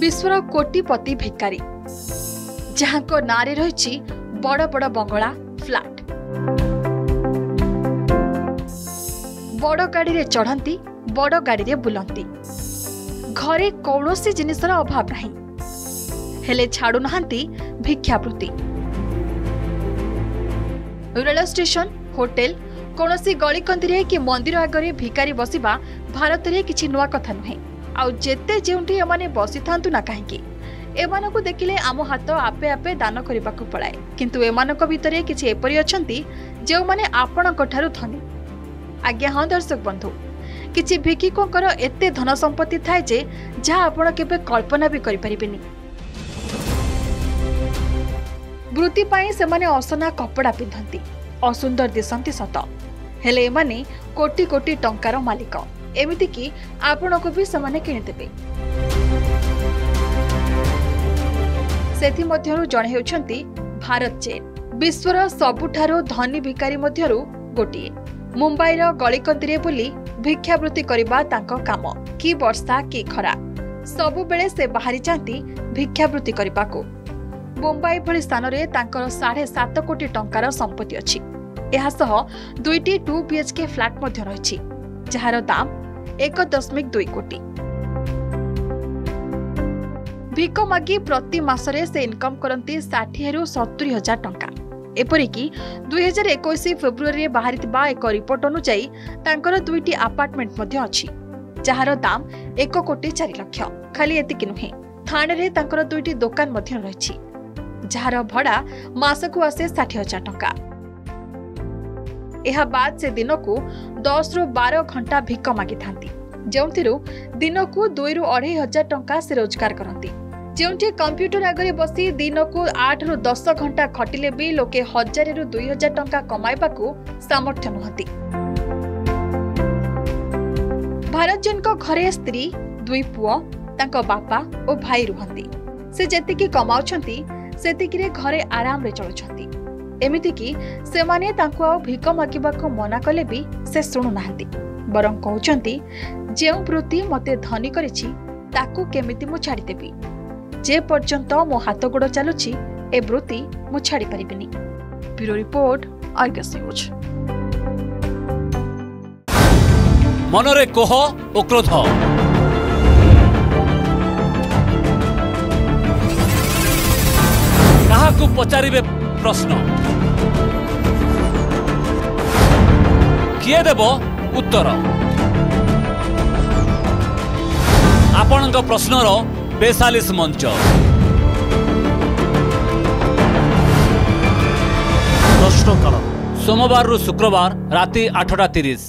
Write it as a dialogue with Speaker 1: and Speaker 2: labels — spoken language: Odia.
Speaker 1: ବିଶ୍ୱର କୋଟିପତି ଭିକାରୀ ଯାହାଙ୍କ ନାଁରେ ରହିଛି ବଡ଼ ବଡ଼ ବଙ୍ଗଳା ଫ୍ଲାଟ୍। ବଡ଼ ଗାଡ଼ିରେ ଚଢ଼ନ୍ତି ବଡ଼ ଗାଡ଼ିରେ ବୁଲନ୍ତି। ଘରେ କୌଣସି ଜିନିଷର ଅଭାବ ନାହିଁ। ହେଲେ ଛାଡୁନାହାନ୍ତି ଭିକ୍ଷାବୃତ୍ତି। ରେଳ ଷ୍ଟେସନ ହୋଟେଲ କୌଣସି ଗଳିକନ୍ଦିରେ କି ମନ୍ଦିର ଆଗରେ ଭିକାରୀ ବସିବା ଭାରତରେ କିଛି ନୂଆ କଥା ନୁହେଁ। ଆଉ ଯେତେ ଯେଉଁଠି ଏମାନେ ବସିଥାନ୍ତୁ ନା କାହିଁକି ଏମାନଙ୍କୁ ଦେଖିଲେ ଆମ ହାତ ଆପେ ଆପେ ଦାନ କରିବାକୁ ପଳାଏ। କିନ୍ତୁ ଏମାନଙ୍କ ଭିତରେ କିଛି ଏପରି ଅଛନ୍ତି ଯେଉଁମାନେ ଆପଣଙ୍କଠାରୁ ଧନୀ। ଆଜ୍ଞା ହଁ ଦର୍ଶକ ବନ୍ଧୁ। କିଛି ଭିକ୍ଷୁକଙ୍କର ଏତେ ଧନ ସମ୍ପତ୍ତି ଥାଏ ଯେ ଯାହା ଆପଣ କେବେ କଳ୍ପନା ବି କରିପାରିବେନି। ବୃତ୍ତି ପାଇଁ ସେମାନେ ଅସନା କପଡ଼ା ପିନ୍ଧନ୍ତି। ଅସୁନ୍ଦର ଦିଶନ୍ତି ସତ। ହେଲେ ଏମାନେ କୋଟି କୋଟି ଟଙ୍କାର ମାଲିକ। ଏମିତିକି ଆପଣଙ୍କୁ ବି ସେମାନେ କିଣିଦେବେ। ସେଥିମଧ୍ୟରୁ ଜଣେ ହେଉଛନ୍ତି ଭାରତ ଚେନ୍। ବିଶ୍ୱର ସବୁଠାରୁ ଧନୀ ଭିକାରୀ ମଧ୍ୟରୁ ଗୋଟିଏ। ମୁମ୍ବାଇର ଗଳିକନ୍ଦିରେ ବୁଲି ଭିକ୍ଷାବୃତ୍ତି କରିବା ତାଙ୍କ କାମ। କି ବର୍ଷା କି ଖରା। ସବୁବେଳେ ସେ ବାହାରି ଯାଆନ୍ତି ଭିକ୍ଷାବୃତ୍ତି କରିବାକୁ। ମୁମ୍ବାଇ ଭଳି ସ୍ଥାନରେ ତାଙ୍କର ସାଢ଼େ ସାତ କୋଟି ଟଙ୍କାର ସମ୍ପତ୍ତି ଅଛି। ଏହା ସହ ଦୁଇଟି ଟୁ ବିଏଚ୍କେ ଫ୍ଲାଟ୍ ମଧ୍ୟ ରହିଛି ଯାହାର ଦାମ ଏକ ଦଶମିକ ଦୁଇ କୋଟି। ଭିକ ମାଗି ପ୍ରତି ମାସରେ ସେ ଇନକମ୍ କରନ୍ତି ଷାଠିଏରୁ ସତୁରି ହଜାର ଟଙ୍କା। ଏପରିକି ଦୁଇହଜାର ଏକୋଇଶ ଫେବୃଆରୀରେ ବାହାରିଥିବା ଏକ ରିପୋର୍ଟ ଅନୁଯାୟୀ ତାଙ୍କର ଦୁଇଟି ଆପାର୍ଟମେଣ୍ଟ ମଧ୍ୟ ଅଛି ଯାହାର ଦାମ ଏକ କୋଟି ଚାରି ଲକ୍ଷ। ଖାଲି ଏତିକି ନୁହେଁ ଥାଣେରେ ତାଙ୍କର ଦୁଇଟି ଦୋକାନ ମଧ୍ୟ ରହିଛି ଯାହାର ଭଡ଼ା ମାସକୁ ଆସେ ଷାଠିଏ ହଜାର ଟଙ୍କା। ଏହା ବାଦ ସେ ଦିନକୁ ଦଶରୁ ବାର ଘଣ୍ଟା ଭିକ ମାଗିଥାନ୍ତି। ଯେଉଁଥିରୁ ଦିନକୁ ଦୁଇରୁ ଅଢ଼େଇ ହଜାର ଟଙ୍କା ସେ ରୋଜଗାର କରନ୍ତି। ଯେଉଁଠି କମ୍ପ୍ୟୁଟର ଆଗରେ ବସି ଦିନକୁ ଆଠରୁ ଦଶ ଘଣ୍ଟା ଖଟିଲେ ବି ଲୋକେ ହଜାରରୁ ଦୁଇ ହଜାର ଟଙ୍କା କମାଇବାକୁ ସାମର୍ଥ୍ୟ ନୁହନ୍ତି। ଭାରତ ଜୈନଙ୍କ ଘରେ ସ୍ତ୍ରୀ ଦୁଇ ପୁଅ ତାଙ୍କ ବାପା ଓ ଭାଇ ରୁହନ୍ତି। ସେ ଯେତିକି କମାଉଛନ୍ତି ସେତିକିରେ ଘରେ ଆରାମରେ ଚଳୁଛନ୍ତି। ଏମିତିକି ସେମାନେ ତାଙ୍କୁ ଆଉ ଭିକ ମାଗିବାକୁ ମନା କଲେ ବି ସେ ଶୁଣୁନାହାନ୍ତି ବରଂ କହୁଛନ୍ତି ଯେଉଁ ବୃତ୍ତି ମୋତେ ଧନୀ କରିଛି ତାକୁ କେମିତି ମୁଁ ଛାଡ଼ିଦେବି ଯେ ପର୍ଯ୍ୟନ୍ତ ମୋ ହାତ ଗୋଡ଼ ଚାଲୁଛି ଏ ବୃତ୍ତି ମୁଁ ଛାଡ଼ିପାରିବିନି ବ୍ୟୁରୋ ରିପୋର୍ଟ ଅର୍ଗସ୍ ନ୍ୟୁଜ୍
Speaker 2: ମନରେ କୋହ ଓ କ୍ରୋଧ କାହାକୁ ପଚାରିବେ ପ୍ରଶ୍ନ କିଏ ଦେବ ଉତ୍ତର ଆପଣଙ୍କ ପ୍ରଶ୍ନର ବେସାଲିସ ମଞ୍ଚ।
Speaker 3: ପ୍ରଶ୍ନକାଳ।
Speaker 2: ସୋମବାରରୁ ଶୁକ୍ରବାର ରାତି ଆଠଟା ତିରିଶ।